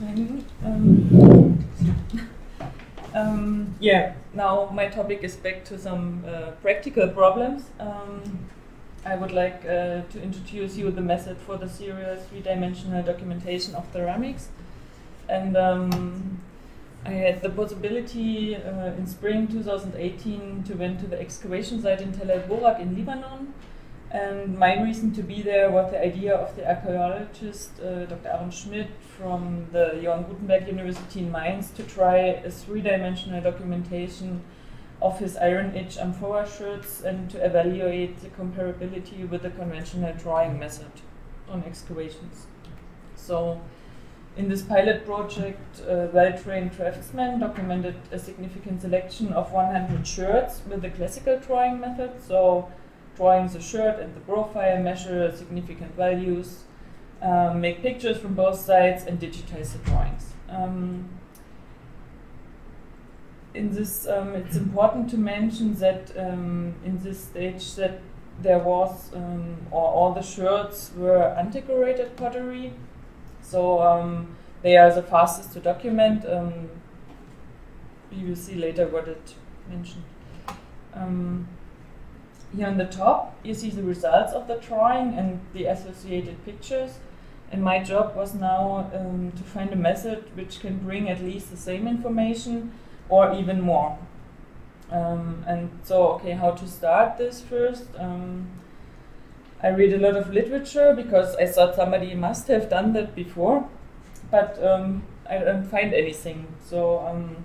Um, um, yeah, now my topic is back to some uh, practical problems. Um, I would like uh, to introduce you the method for the serial three-dimensional documentation of ceramics. And um, I had the possibility uh, in spring 2018 to went to the excavation site in Tell el-Burak in Lebanon. And my reason to be there was the idea of the archaeologist uh, Dr. Aaron Schmitt from the Johann Gutenberg University in Mainz to try a three-dimensional documentation of his Iron Age amphora sherds and to evaluate the comparability with the conventional drawing method on excavations. So in this pilot project, uh, well-trained craftsmen documented a significant selection of 100 shirts with the classical drawing method. So drawing the shirt and the profile, measure significant values, um, make pictures from both sides, and digitize the drawings. Um, in this, um, it's important to mention that um, in this stage that there was, um, or all the shirts were undecorated pottery, so um, they are the fastest to document. you will see later what it mentioned. Here on the top, you see the results of the drawing and the associated pictures. And my job was now um, to find a method which can bring at least the same information or even more. Um, and so, okay, how to start this first? Um, I read a lot of literature because I thought somebody must have done that before, but um, I don't find anything. So um,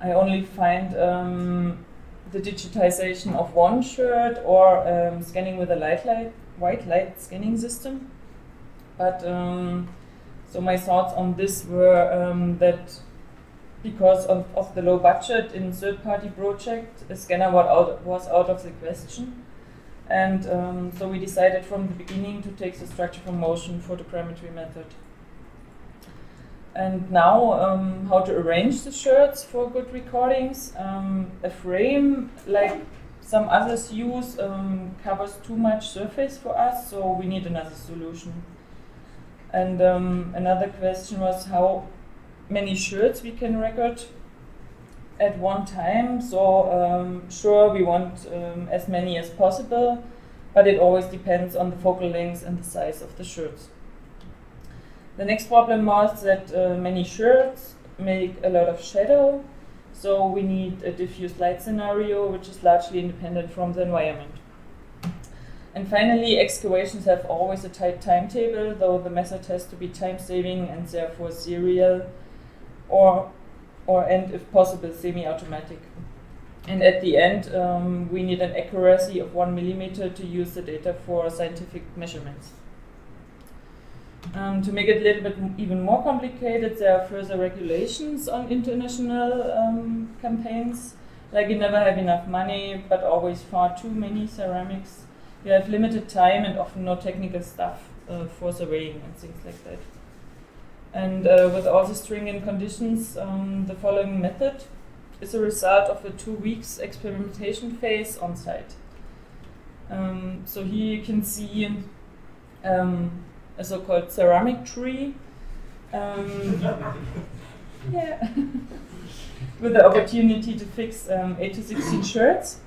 I only find um, the digitization of one shirt or um, scanning with a light light white light scanning system. But um, so my thoughts on this were um, that because of, of, the low budget in third-party project, a scanner was out, was out of the question. And um, so we decided from the beginning to take the structure from motion photogrammetry method. And now, um, how to arrange the shirts for good recordings. Um, a frame, like some others use, um, covers too much surface for us, so we need another solution. And um, another question was how many shirts we can record at one time. So um, sure, we want um, as many as possible, but it always depends on the focal length and the size of the sherds. The next problem was that uh, many shirts make a lot of shadow, so we need a diffuse light scenario which is largely independent from the environment. And finally, excavations have always a tight timetable, though the method has to be time-saving and therefore serial, or, or and if possible, semi-automatic. And at the end, um, we need an accuracy of one millimeter to use the data for scientific measurements. Um, to make it a little bit even more complicated, there are further regulations on international um, campaigns. Like you never have enough money, but always far too many ceramics. You have limited time and often no technical stuff uh, for surveying and things like that. And uh, with all the stringent conditions, um, the following method is a result of a two weeks experimentation phase on site. Um, so here you can see um, a so-called ceramic tree. Um, yeah, with the opportunity to fix um, 8 to 16 shirts.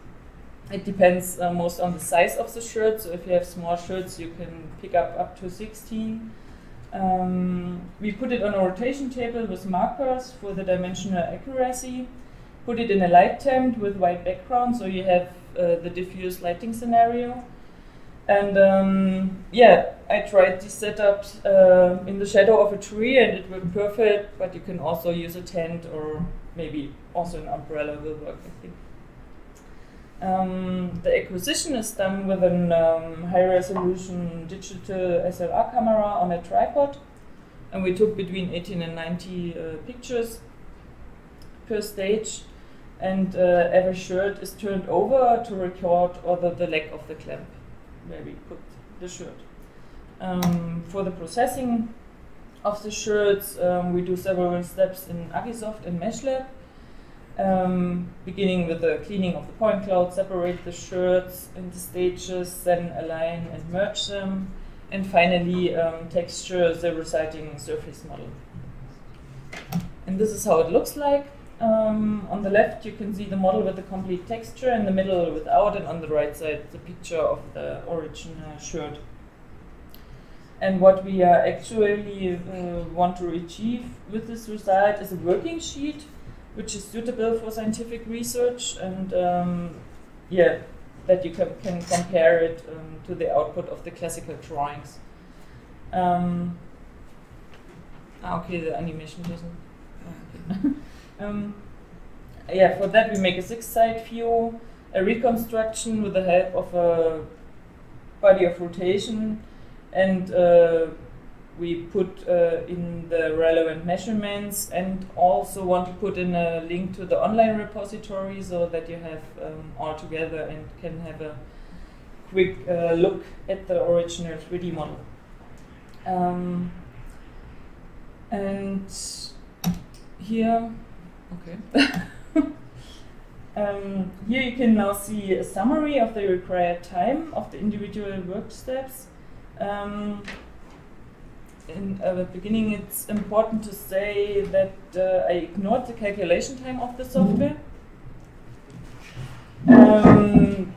It depends uh, most on the size of the sherd. So if you have small shirts, you can pick up up to 16. Um, we put it on a rotation table with markers for the dimensional accuracy. Put it in a light tent with white background, so you have uh, the diffuse lighting scenario. And um, yeah, I tried this setup uh, in the shadow of a tree and it worked perfect, but you can also use a tent or maybe also an umbrella will work, I think. Um, the acquisition is done with a um, high resolution digital SLR camera on a tripod. And we took between 18 and 90 uh, pictures per stage. And uh, every shirt is turned over to record or the leg of the clamp where we put the shirt. Um, for the processing of the sherds, um, we do several steps in Agisoft and MeshLab. Um, beginning with the cleaning of the point cloud, separate the sherds into stages, then align and merge them, and finally um, texture the resulting surface model. And this is how it looks like. Um, on the left, you can see the model with the complete texture, in the middle without, and on the right side, the picture of the original shirt. And what we uh, actually uh, want to achieve with this result is a working sheet, which is suitable for scientific research, and um, yeah, that you can, can compare it um, to the output of the classical drawings. Um, ah, okay, the animation doesn't. Um, yeah, for that we make a six-side view, a reconstruction with the help of a body of rotation, and uh, we put uh, in the relevant measurements and also want to put in a link to the online repository so that you have um, all together and can have a quick uh, look at the original 3D model. Um, and here Okay. um, here you can now see a summary of the required time of the individual work steps. Um, in uh, the beginning, it's important to say that uh, I ignored the calculation time of the software. Um,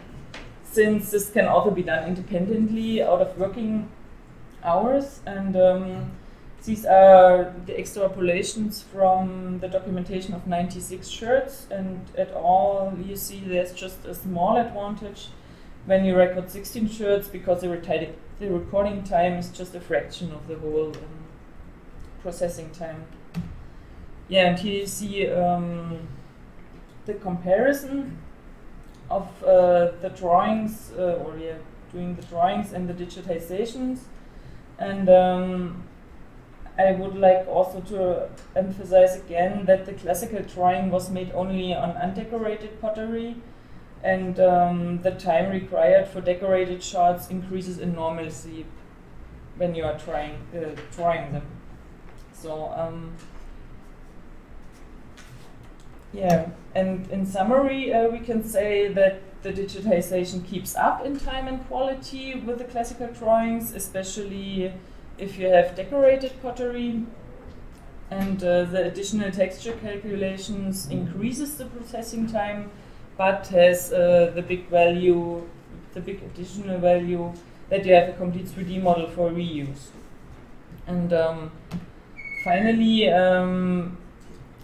since this can also be done independently out of working hours and um, these are the extrapolations from the documentation of 96 shirts, and at all you see there's just a small advantage when you record 16 shirts because the, the recording time is just a fraction of the whole um, processing time. Yeah, and here you see um, the comparison of uh, the drawings, uh, or yeah, doing the drawings and the digitizations. And um, I would like also to emphasize again that the classical drawing was made only on undecorated pottery, and um, the time required for decorated shards increases enormously when you are trying uh, drawing them. So um, yeah, and in summary, uh, we can say that the digitization keeps up in time and quality with the classical drawings, especially if you have decorated pottery and uh, the additional texture calculations increases the processing time but has uh, the big value, the big additional value that you have a complete 3D model for reuse. And um, finally, um,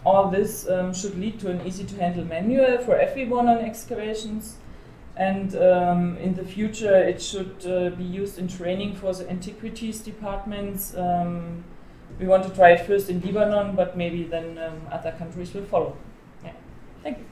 all this um, should lead to an easy to handle manual for everyone on excavations and um, in the future, it should uh, be used in training for the antiquities departments. Um, we want to try it first in Lebanon, but maybe then um, other countries will follow. Yeah. Thank you.